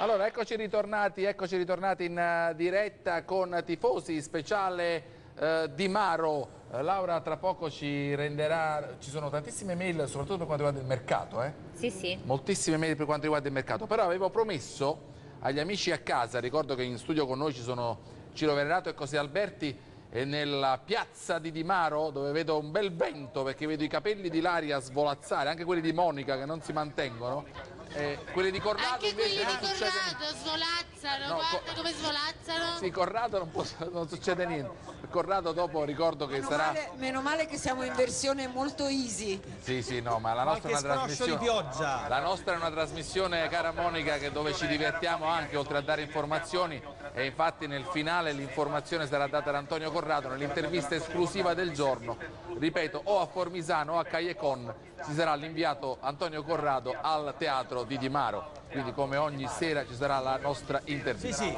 Allora, eccoci ritornati, eccoci ritornati in eh, diretta con tifosi speciale eh, Di Maro. Eh, Laura tra poco ci renderà, ci sono tantissime mail, soprattutto per quanto riguarda il mercato, eh? Sì, sì. moltissime mail per quanto riguarda il mercato, però avevo promesso agli amici a casa, ricordo che in studio con noi ci sono Ciro Venerato e Così Alberti, e nella piazza di Di Maro dove vedo un bel vento perché vedo i capelli di Laria svolazzare, anche quelli di Monica che non si mantengono, e quelli di Corrado Anche invece quelli di non succede niente. Corrado svolazzano, No, guarda co- come svolazzano. Sì, Corrado non, può- non succede niente. Corrado dopo ricordo che Meno sarà... male, meno male che siamo in versione molto easy. Sì, sì, no, ma la nostra è una trasmissione. di pioggia. La nostra è una trasmissione, cara Monica, che dove ci divertiamo anche oltre a dare informazioni e infatti nel finale l'informazione sarà data da Antonio Corrado nell'intervista esclusiva del giorno. Ripeto, o a Formisano o a Caiecon ci sarà l'inviato Antonio Corrado al teatro di Di Maro. Quindi come ogni sera ci sarà la nostra Sì, intervista. sì.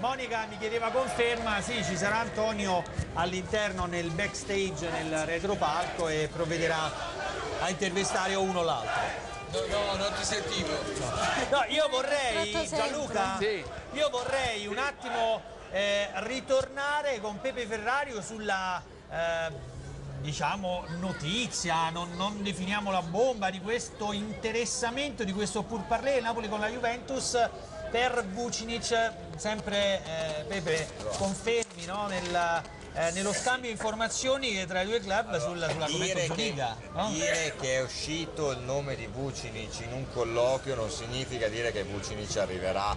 Monica mi chiedeva conferma, sì, ci sarà Antonio all'interno nel backstage, nel retropalco e provvederà a intervistare o uno o l'altro. No, no, non ti sentivo. No, io vorrei. Gianluca, Sì. io vorrei un attimo eh, ritornare con Pepe Ferrario sulla eh, diciamo notizia, non, non definiamo la bomba di questo interessamento, di questo pur parler Napoli con la Juventus per Vucinic, sempre eh, Pepe confermi no, nel, eh, nello scambio di informazioni tra i due club sulla, sulla Dire che, no? dire che è uscito il nome di Vucinic in un colloquio non significa dire che Vucinic arriverà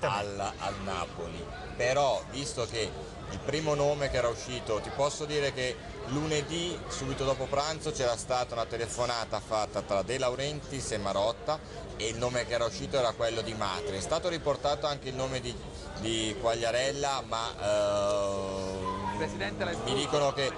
al, al Napoli. Però, visto che il primo nome che era uscito, ti posso dire che lunedì, subito dopo pranzo, c'era stata una telefonata fatta tra De Laurentiis e Marotta e il nome che era uscito era quello di Matri. È stato riportato anche il nome di, di Quagliarella, ma eh, mi dicono che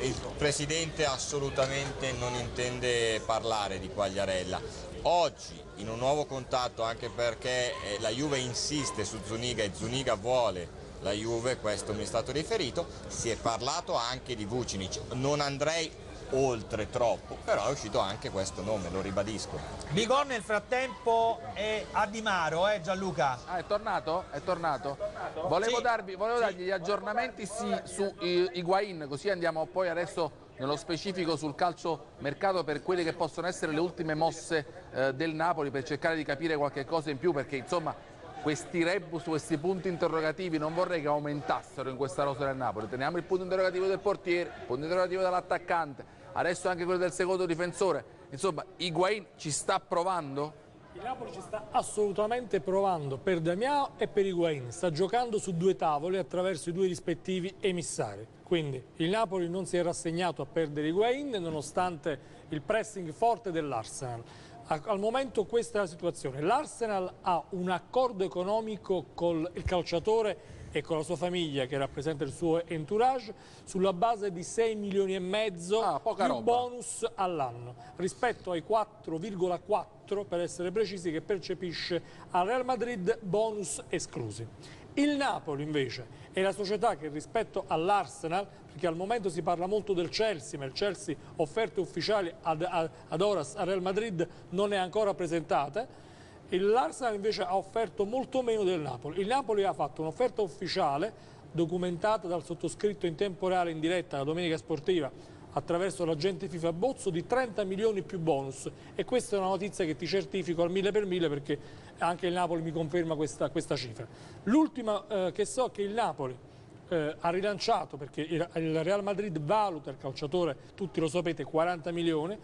il Presidente assolutamente non intende parlare di Quagliarella. Oggi, in un nuovo contatto, anche perché eh, la Juve insiste su Zuniga e Zuniga vuole la Juve, questo mi è stato riferito, si è parlato anche di Vucinic. Non andrei oltre troppo, però è uscito anche questo nome, lo ribadisco. Bigon nel frattempo è a Di Maro, eh Gianluca? Ah, è tornato? È tornato? Volevo, Sì. darvi, volevo dargli gli aggiornamenti sì, su Higuain, così andiamo poi adesso nello specifico sul calcio mercato per quelle che possono essere le ultime mosse eh, del Napoli per cercare di capire qualche cosa in più perché insomma questi rebus, questi punti interrogativi non vorrei che aumentassero in questa rosa del Napoli. Teniamo il punto interrogativo del portiere, il punto interrogativo dell'attaccante, adesso anche quello del secondo difensore. Insomma, Higuain ci sta provando? Il Napoli ci sta assolutamente provando per Damiao e per Higuain, sta giocando su due tavoli attraverso i due rispettivi emissari. Quindi il Napoli non si è rassegnato a perdere Higuain nonostante il pressing forte dell'Arsenal. Al momento questa è la situazione. L'Arsenal ha un accordo economico con il calciatore e con la sua famiglia che rappresenta il suo entourage sulla base di 6 milioni e mezzo Ah, roba. bonus all'anno rispetto ai 4,4 per essere precisi che percepisce al Real Madrid bonus esclusi. Il Napoli invece è la società che rispetto all'Arsenal, perché al momento si parla molto del Chelsea, ma il Chelsea offerte ufficiali ad, ad, ad Horas al Real Madrid non è ancora presentate, e l'Arsenal invece ha offerto molto meno del Napoli. Il Napoli ha fatto un'offerta ufficiale documentata dal sottoscritto in tempo reale in diretta alla Domenica Sportiva attraverso l'agente FIFA Bozzo di 30 milioni più bonus e questa è una notizia che ti certifico al mille per mille perché anche il Napoli mi conferma questa, questa cifra. L'ultima eh, che so è che il Napoli eh, ha rilanciato perché il, il Real Madrid valuta il calciatore, tutti lo sapete, 40 milioni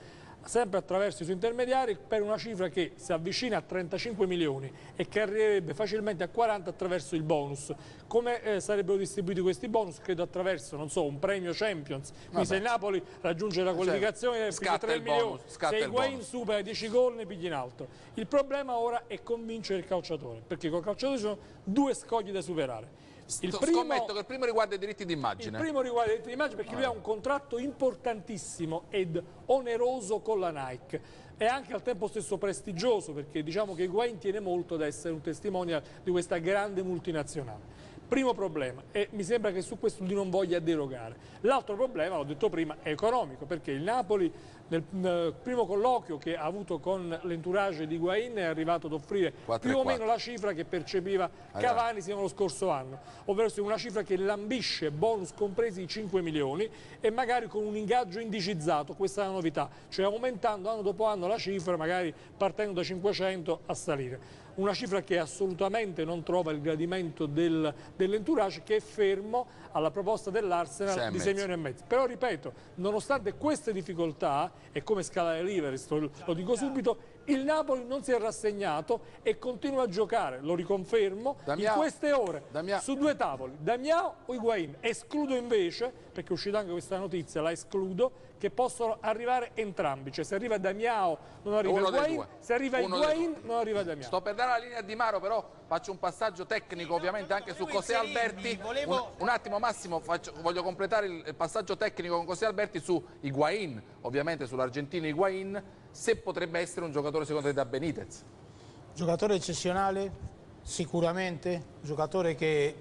sempre attraverso i suoi intermediari per una cifra che si avvicina a 35 milioni e che arriverebbe facilmente a 40 attraverso il bonus. Come eh, sarebbero distribuiti questi bonus? Credo attraverso, non so, un premio Champions. Quindi se il Napoli raggiunge la qualificazione Cioè, piglia scatta 3 il milioni, se Higuain supera i 10 gol ne pigli in altro. Il problema ora è convincere il calciatore, perché col calciatore ci sono due scogli da superare. Il Sto- Scommetto che il primo riguarda i diritti il d'immagine. primo riguarda i diritti d'immagine perché lui ha un contratto importantissimo ed oneroso con la Nike e anche al tempo stesso prestigioso perché diciamo che Higuain tiene molto ad essere un testimonial di questa grande multinazionale. Primo problema e mi sembra che su questo lui non voglia derogare. L'altro problema, l'ho detto prima, è economico perché il Napoli nel primo colloquio che ha avuto con l'entourage di Higuain è arrivato ad offrire 4 e più o 4. meno la cifra che percepiva Cavani sino allo scorso anno, ovvero una cifra che lambisce bonus compresi i 5 milioni e magari con un ingaggio indicizzato, questa è la novità, cioè aumentando anno dopo anno la cifra, magari partendo da 500 a salire. Una cifra che assolutamente non trova il gradimento del, dell'entourage che è fermo alla proposta dell'Arsenal di mezzo. 6 milioni e mezzo. Però ripeto, nonostante queste difficoltà, e come scalare l'Iveris, lo, lo dico subito, il Napoli non si è rassegnato e continua a giocare, lo riconfermo, Damiao- in queste ore Damiao- su due tavoli, Damiao o Higuain. Escludo invece, perché è uscita anche questa notizia, la escludo, che possono arrivare entrambi, cioè se arriva Damiao non arriva Uno Higuain, se arriva Uno Higuain non arriva Damiao. Sto per dare la linea a Di Maro, però faccio un passaggio tecnico ovviamente anche su José Alberti. volevo- Un, un attimo Massimo, faccio- voglio completare il il passaggio tecnico con José Alberti su Higuain, ovviamente sull'argentino Higuain, se potrebbe essere un giocatore secondo te da Benitez. Giocatore eccezionale, sicuramente, giocatore che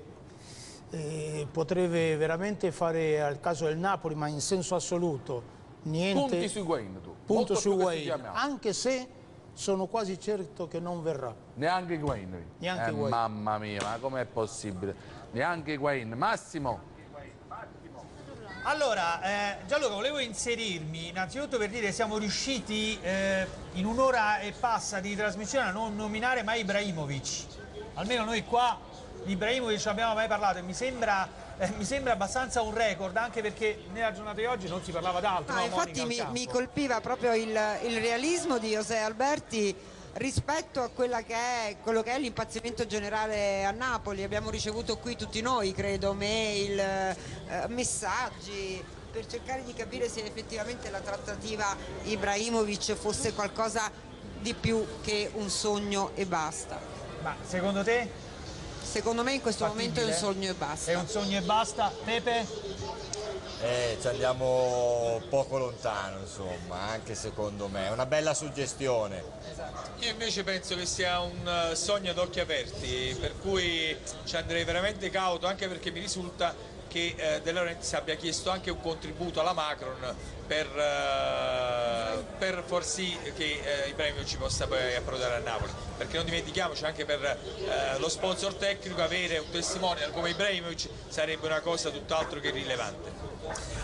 eh, potrebbe veramente fare al caso del Napoli, ma in senso assoluto. Niente, Punti su Higuain tu. punto su Damiao. anche se sono quasi certo che non verrà. Neanche Higuain. Neanche Eh, Higuain. Mamma mia, ma com'è possibile? Neanche Higuain. Massimo, Allora, eh, Gianluca, volevo inserirmi innanzitutto per dire che siamo riusciti eh, in un'ora e passa di trasmissione a non nominare mai Ibrahimovic. Almeno noi qua di Ibrahimovic non abbiamo mai parlato e mi sembra, eh, mi sembra abbastanza un record, anche perché nella giornata di oggi non si parlava d'altro. No, no, infatti mi, mi colpiva proprio il, il realismo di José Alberti rispetto a quella che è, quello che è l'impazzimento generale a Napoli. Abbiamo ricevuto qui tutti noi, credo, mail, eh, messaggi per cercare di capire se effettivamente la trattativa Ibrahimovic fosse qualcosa di più che un sogno e basta. Ma secondo te Secondo me in questo momento è un Fattibile? sogno e è basta. un sogno e basta? Pepe? Eh, ci andiamo poco lontano, insomma, anche secondo me. Una bella suggestione. Io invece penso che sia un eh, sogno ad occhi aperti, per cui ci andrei veramente cauto, anche perché mi risulta che eh, De Laurentiis abbia chiesto anche un contributo alla Macron per, eh, per far sì che eh, Ibrahimovic possa poi approdare a Napoli, perché non dimentichiamoci anche per eh, lo sponsor tecnico avere un testimonial come Ibrahimovic sarebbe una cosa tutt'altro che rilevante.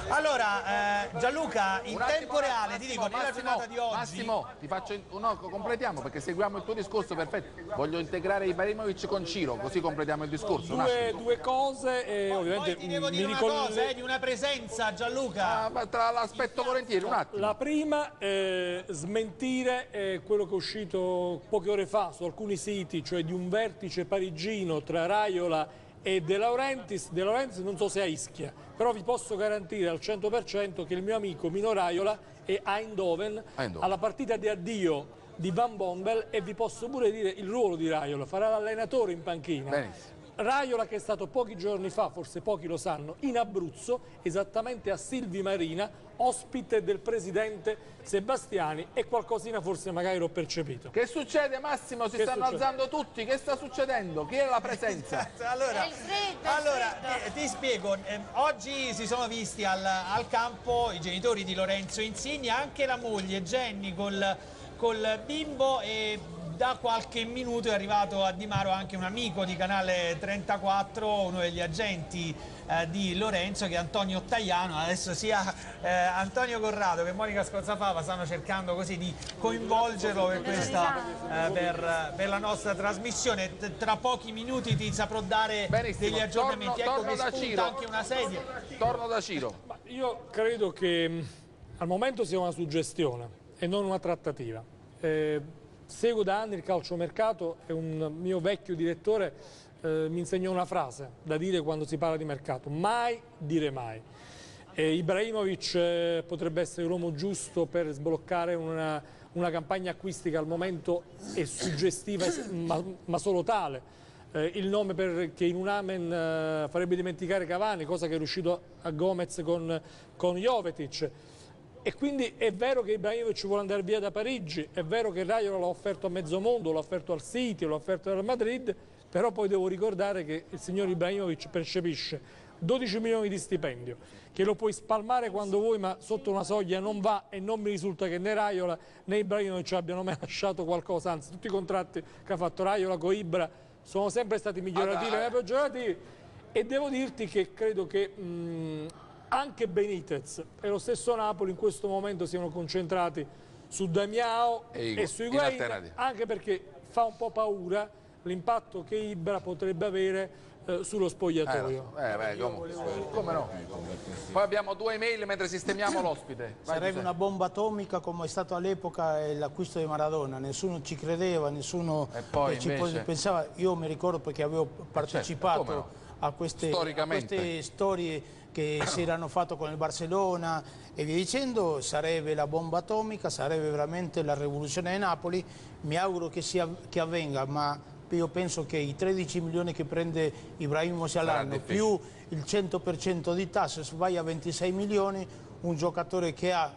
Allora, eh, Gianluca, in attimo, tempo reale, Massimo, ti dico, nella Massimo, giornata di oggi... Massimo, ti faccio in- no, completiamo perché seguiamo il tuo discorso, perfetto. Voglio integrare Ibrahimovic con Ciro, così completiamo il discorso. Due, due cose e ovviamente Poi ti devo mi dire una ricolle- cosa, eh, di una presenza, Gianluca. Ah, ma tra l'aspetto volentieri, un attimo. La prima è smentire eh, quello che è uscito poche ore fa su alcuni siti, cioè di un vertice parigino tra Raiola e De Laurentiis. De Laurentiis non so se a Ischia, però vi posso garantire al 100% che il mio amico Mino Raiola è a Eindhoven, Eindhoven. alla partita di addio di Van Bommel e vi posso pure dire il ruolo di Raiola, farà l'allenatore in panchina. Benissimo. Raiola che è stato pochi giorni fa, forse pochi lo sanno, in Abruzzo, esattamente a Silvi Marina, ospite del presidente Sebastiani e qualcosina forse magari l'ho percepito. Che succede Massimo? Si Che stanno succede? alzando tutti, che sta succedendo? Chi è la presenza? Allora, È freddo, allora freddo. ti, ti spiego, ehm, oggi si sono visti al, al campo i genitori di Lorenzo Insigne, anche la moglie Jenny col, col bimbo e da qualche minuto è arrivato a Di Maro anche un amico di Canale 34, uno degli agenti eh, di Lorenzo che è Antonio Ottagliano, adesso sia eh, Antonio Corrado che Monica Scozzafava stanno cercando così di coinvolgerlo per, questa, eh, per, per la nostra trasmissione. T- Tra pochi minuti ti saprò dare Benissimo, degli aggiornamenti, torno- ecco torno che da spunta Ciro. anche una sedia. Torno da Ciro. Ma io credo che mh, al momento sia una suggestione e non una trattativa. Eh, seguo da anni il calciomercato e un mio vecchio direttore eh, mi insegnò una frase da dire quando si parla di mercato, mai dire mai. E Ibrahimovic eh, potrebbe essere l'uomo giusto per sbloccare una, una campagna acquistica al momento è suggestiva ma, ma solo tale. Eh, il nome per- che in un amen eh, farebbe dimenticare Cavani, cosa che è riuscito a Gomez con, con Jovetic. E quindi è vero che Ibrahimovic vuole andare via da Parigi, è vero che Raiola l'ha offerto a mezzo mondo, l'ha offerto al City, l'ha offerto al Madrid, però poi devo ricordare che il signor Ibrahimovic percepisce 12 milioni di stipendio, che lo puoi spalmare quando vuoi, ma sotto una soglia non va e non mi risulta che né Raiola né Ibrahimovic abbiano mai lasciato qualcosa, anzi tutti i contratti che ha fatto Raiola con Ibra sono sempre stati migliorativi Ah, e peggiorativi. E devo dirti che credo che mh, anche Benitez e lo stesso Napoli in questo momento siano concentrati su Damiao E e, su in Higuain, anche perché fa un po' paura l'impatto che Ibra potrebbe avere eh, sullo Eh, spogliatoio. eh, beh, come, come no? Poi abbiamo due email mentre sistemiamo l'ospite. Sarebbe una bomba atomica come è stato all'epoca eh, l'acquisto di Maradona, nessuno ci credeva, nessuno poi eh, ci invece- pensava, io mi ricordo perché avevo partecipato come no? a, queste, a queste storie che si erano fatte con il Barcellona e via dicendo, sarebbe la bomba atomica, sarebbe veramente la rivoluzione di Napoli, mi auguro che, sia, che avvenga, ma io penso che i 13 milioni che prende Ibrahimovic all'anno difficile. più il 100% di tasse, se vai a 26 milioni, un giocatore che ha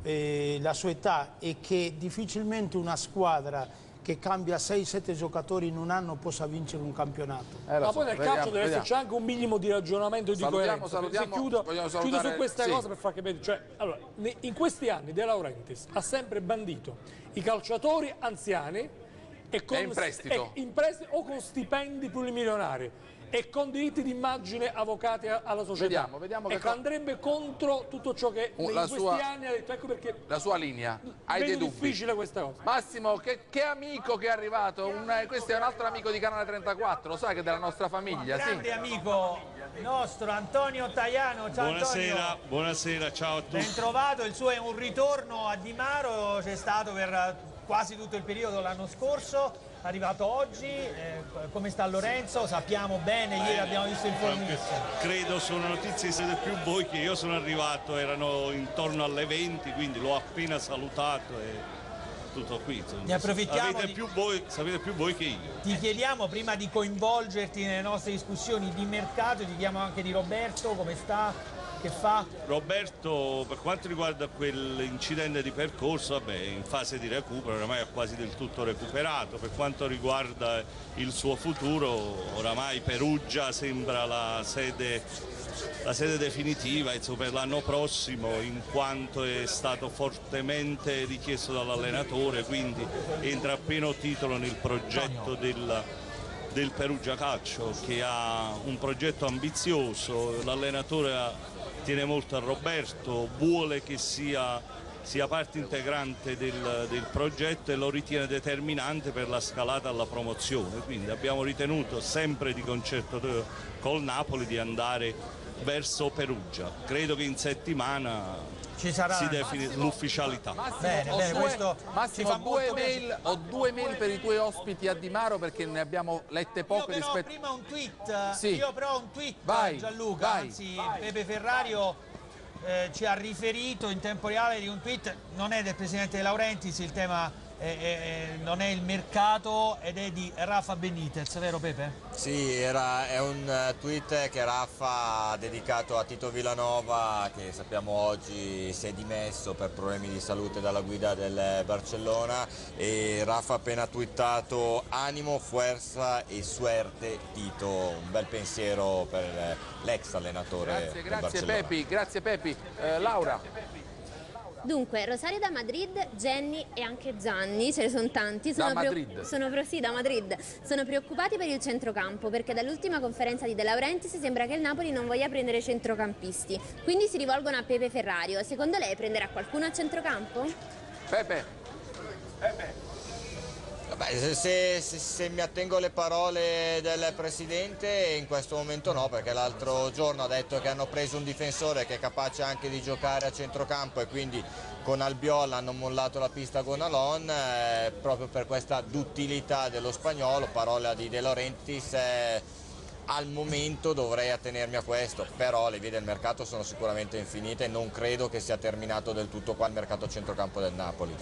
eh, la sua età e che difficilmente una squadra che cambia 6-7 giocatori in un anno possa vincere un campionato. Eh, Ma so, poi nel vediamo, calcio deve vediamo. esserci anche un minimo di ragionamento e di Salutiamo, coerenza. salutiamo, Se chiudo, vogliamo chiudo salutare- su questa sì. cosa per far capire. Cioè, allora, in questi anni De Laurentiis ha sempre bandito i calciatori anziani e con, in prestito. e in prestito o con stipendi plurimilionari e con diritti d'immagine avvocati alla società. Vediamo, vediamo che ecco, co- andrebbe contro tutto ciò che Uh, in la questi sua- anni ha detto. Ecco perché La sua linea. Hai dei dubbi? difficile questa cosa. Massimo, che, che amico che è arrivato, Un- eh, questo è un altro amico di Canale 34, lo sai che è della nostra famiglia, Grande sì. amico nostro Antonio Taiano. Ciao Buonasera, Antonio. buonasera, ciao a tutti. Ben trovato, il suo è un ritorno a Di Maro, c'è stato per quasi tutto il periodo l'anno scorso, è arrivato oggi, eh, come sta Lorenzo? Sappiamo bene, ieri abbiamo visto il formissimo. Credo sono notizie siete più voi che io sono arrivato, erano intorno alle 20, quindi l'ho appena salutato e tutto qui. Ne approfittiamo Sapete di- più voi, sapete più voi che io. Ti chiediamo prima di coinvolgerti nelle nostre discussioni di mercato, ti chiediamo anche di Roberto, come sta, che fa? Roberto, per quanto riguarda quell'incidente di percorso, vabbè, in fase di recupero, oramai ha quasi del tutto recuperato. Per quanto riguarda il suo futuro, oramai Perugia sembra la sede, la sede definitiva insomma, per l'anno prossimo, in quanto è stato fortemente richiesto dall'allenatore, quindi entra a pieno titolo nel progetto del del Perugia Calcio che ha un progetto ambizioso, l'allenatore ha- tiene molto a Roberto, vuole che sia, sia parte integrante del, del progetto e lo ritiene determinante per la scalata alla promozione, quindi abbiamo ritenuto sempre di concerto col Napoli di andare verso Perugia. Credo che in settimana Ci sarà si l'ufficialità. Massimo, Bene, ho bene, due, questo Massimo, ci due molto mail, ho due mail per i tuoi ospiti a Di Maro perché ne abbiamo lette Io poche però rispetto... prima un tweet, Sì. io però ho un tweet Vai, Gianluca, vai. anzi Pepe Ferrario eh, ci ha riferito in tempo reale di un tweet, non è del Presidente De Laurentiis, il tema è- è- è- non è il mercato ed è di Rafa Benitez, vero Pepe? Sì, era, è un eh, tweet che Raffa ha dedicato a Tito Villanova che sappiamo oggi si è dimesso per problemi di salute dalla guida del Barcellona e Raffa ha appena twittato animo, fuerza e suerte Tito, un bel pensiero per eh, l'ex allenatore Grazie, del grazie Barcellona. Pepi, grazie Pepi. Eh, Laura, Dunque, Rosario da Madrid, Jenny e anche Gianni, ce ne sono tanti. Sono Da Madrid. sono sì, da Madrid. Sono preoccupati per il centrocampo perché dall'ultima conferenza di De Laurentiis sembra che il Napoli non voglia prendere centrocampisti. Quindi si rivolgono a Pepe Ferrario. Secondo lei prenderà qualcuno a centrocampo? Pepe, Vabbè, se, se- se- se mi attengo alle parole del Presidente in questo momento no, perché l'altro giorno ha detto che hanno preso un difensore che è capace anche di giocare a centrocampo e quindi con Albiol hanno mollato la pista con Alon eh, proprio per questa duttilità dello spagnolo, parola di De Laurentiis. eh, al momento dovrei attenermi a questo, però le vie del mercato sono sicuramente infinite e non credo che sia terminato del tutto qua il mercato a centrocampo del Napoli.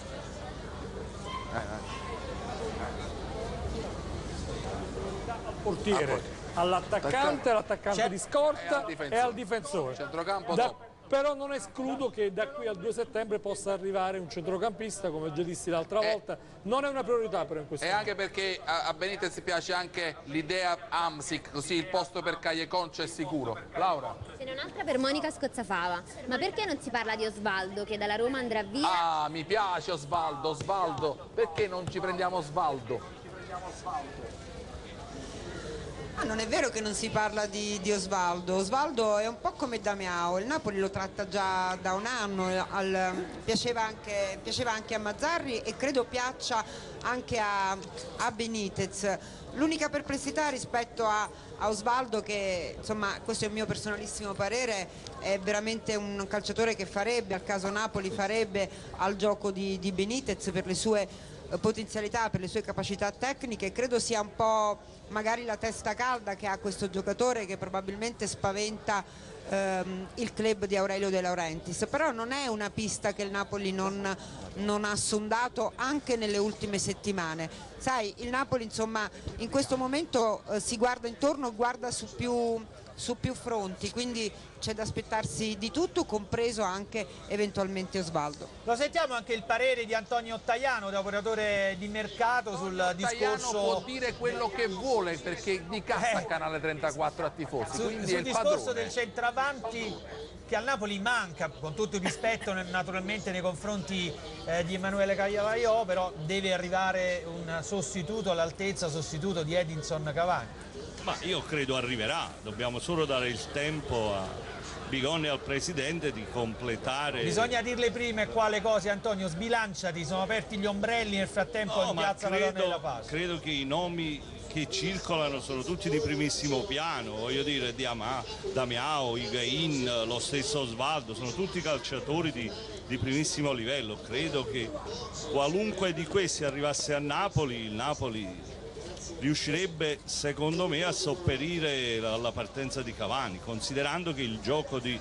Portiere, all'attaccante, all'attaccante di e scorta al difensore. e al difensore. Centrocampo Da- però non escludo che da qui al 2 settembre possa arrivare un centrocampista, come già dissi l'altra Eh. volta, non è una priorità però in questo E momento. anche perché a, a Benitez piace anche l'idea Amsic, così il posto per Cagliaconcio è sicuro. Laura? Ce n'è un'altra per Monica Scozzafava. Ma perché non si parla di Osvaldo che dalla Roma andrà via? Ah, mi piace Osvaldo, Osvaldo, perché non ci prendiamo Osvaldo? Ah, non è vero che non si parla di, di Osvaldo, Osvaldo è un po' come Damiao, il Napoli lo tratta già da un anno, al- piaceva, anche, piaceva anche a Mazzarri e credo piaccia anche a, a Benitez. L'unica perplessità rispetto a, a Osvaldo che, insomma, questo è il mio personalissimo parere, è veramente un calciatore che farebbe, al caso Napoli farebbe al gioco di, di Benitez per le sue potenzialità, per le sue capacità tecniche, credo sia un po' magari la testa calda che ha questo giocatore che probabilmente spaventa ehm, il club di Aurelio De Laurentiis, però non è una pista che il Napoli non, non ha sondato anche nelle ultime settimane. Sai, il Napoli insomma in questo momento eh, si guarda intorno, guarda su più, su più fronti, quindi c'è da aspettarsi di tutto, compreso anche eventualmente Osvaldo. Lo sentiamo anche il parere di Antonio Ottaiano, da operatore di mercato, sul Tajano discorso può dire quello che vuole perché di cassa Eh. Canale 34 a tifosi, Su- quindi è sul il discorso padrone. del centravanti che al Napoli manca, con tutto il rispetto naturalmente nei confronti eh, di Emanuele Cagliavaiò, però deve arrivare un sostituto all'altezza, sostituto di Edinson Cavani. Ma io credo arriverà, dobbiamo solo dare il tempo a Bigoni e al Presidente di completare... Bisogna dirle prima quale cose, Antonio, sbilanciati, sono aperti gli ombrelli nel frattempo No, in piazza Madonna della credo, Pace. credo che i nomi che circolano sono tutti di primissimo piano, voglio dire Diamà, Damiao, Higuain, lo stesso Osvaldo, sono tutti calciatori di, di primissimo livello. Credo che qualunque di questi arrivasse a Napoli, il Napoli riuscirebbe secondo me a sopperire alla partenza di Cavani, considerando che il gioco di,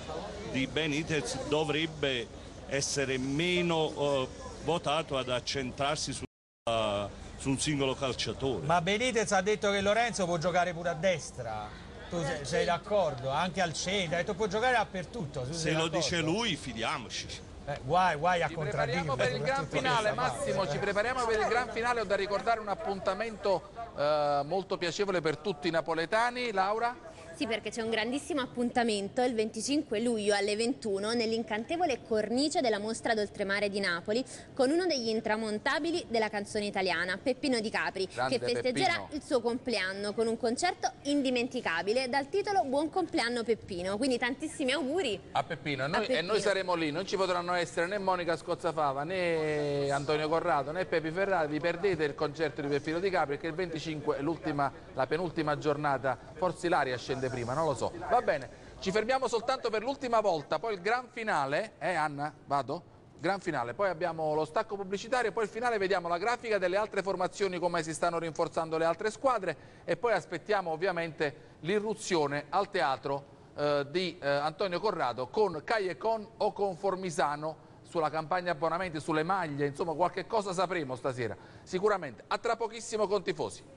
di Benitez dovrebbe essere meno eh, votato ad accentrarsi su, uh, su un singolo calciatore. Ma Benitez ha detto che Lorenzo può giocare pure a destra. Tu sei, sei d'accordo? Anche al centro, ha detto può giocare dappertutto. tu Se lo dice lui, fidiamoci. Eh, guai, guai a Ci prepariamo per il gran finale. Massimo, ci prepariamo per il gran finale, ho da ricordare un appuntamento eh, molto piacevole per tutti i napoletani, Laura? Sì, perché c'è un grandissimo appuntamento il 25 luglio alle 21 nell'incantevole cornice della mostra d'oltremare di Napoli con uno degli intramontabili della canzone italiana, Peppino Di Capri, Grande che festeggerà Peppino. il suo compleanno con un concerto indimenticabile dal titolo Buon compleanno Peppino. Quindi tantissimi auguri. A Peppino, e noi, A e noi Peppino. saremo lì, non ci potranno essere né Monica Scozzafava né Antonio Corrado né Pepi Ferrari, vi perdete il concerto di Peppino Di Capri che il 25 è l'ultima, la penultima giornata, forse Ilaria scende prima, non lo so. Va bene, ci fermiamo soltanto per l'ultima volta, poi il gran finale, eh Anna, vado? Gran finale, poi abbiamo lo stacco pubblicitario, poi il finale vediamo la grafica delle altre formazioni, come si stanno rinforzando le altre squadre e poi aspettiamo ovviamente l'irruzione al teatro eh, di eh, Antonio Corrado con Cagliecon o con Formisano sulla campagna abbonamenti, sulle maglie, insomma qualche cosa sapremo stasera, sicuramente. A tra pochissimo con Tifosi.